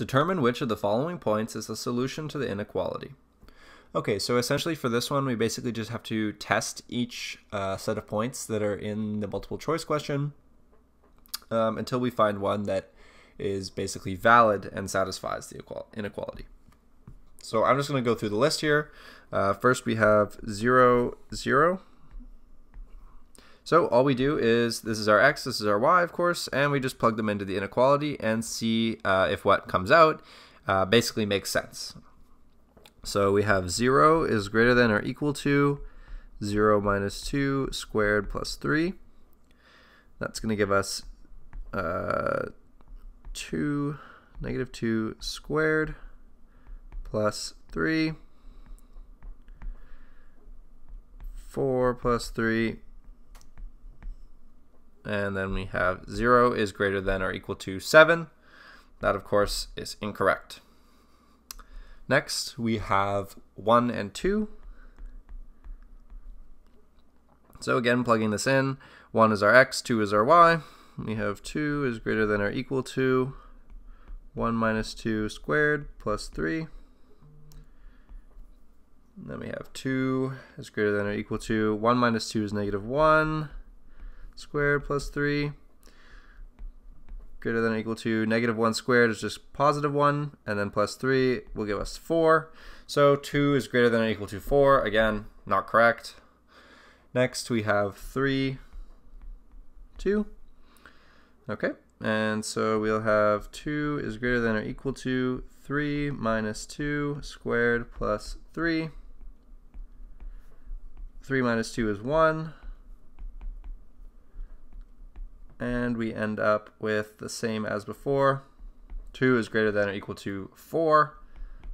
Determine which of the following points is the solution to the inequality. Okay, so essentially for this one, we basically just have to test each uh, set of points that are in the multiple choice question um, until we find one that is basically valid and satisfies the inequality. So I'm just going to go through the list here. Uh, first we have 0, 0. So all we do is, this is our x, this is our y, of course, and we just plug them into the inequality and see uh, if what comes out uh, basically makes sense. So we have 0 is greater than or equal to 0 minus 2 squared plus 3. That's going to give us uh, 2, negative 2 squared plus 3. 4 plus 3 and then we have 0 is greater than or equal to 7. That, of course, is incorrect. Next, we have 1 and 2. So again, plugging this in, 1 is our x, 2 is our y. We have 2 is greater than or equal to 1 minus 2 squared plus 3. And then we have 2 is greater than or equal to 1 minus 2 is negative 1 squared plus 3 greater than or equal to negative 1 squared is just positive 1, and then plus 3 will give us 4. So 2 is greater than or equal to 4. Again, not correct. Next, we have 3, 2. Okay, and so we'll have 2 is greater than or equal to 3 minus 2 squared plus 3. 3 minus 2 is 1 and we end up with the same as before. 2 is greater than or equal to 4,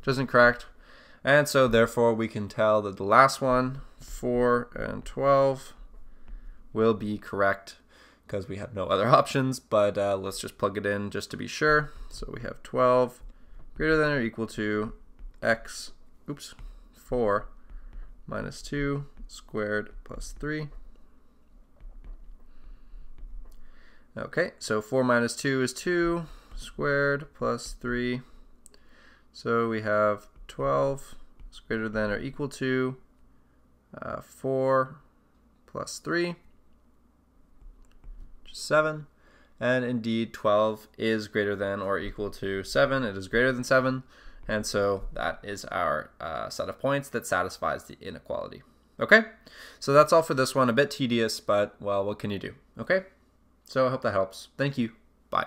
which isn't correct. And so therefore we can tell that the last one, 4 and 12, will be correct because we have no other options, but uh, let's just plug it in just to be sure. So we have 12 greater than or equal to x, oops, 4 minus 2 squared plus 3 Okay, so 4 minus 2 is 2 squared plus 3. So we have 12 is greater than or equal to uh, 4 plus 3, which is 7. And indeed, 12 is greater than or equal to 7. It is greater than 7. And so that is our uh, set of points that satisfies the inequality. Okay, so that's all for this one. A bit tedious, but well, what can you do? Okay. So I hope that helps. Thank you. Bye.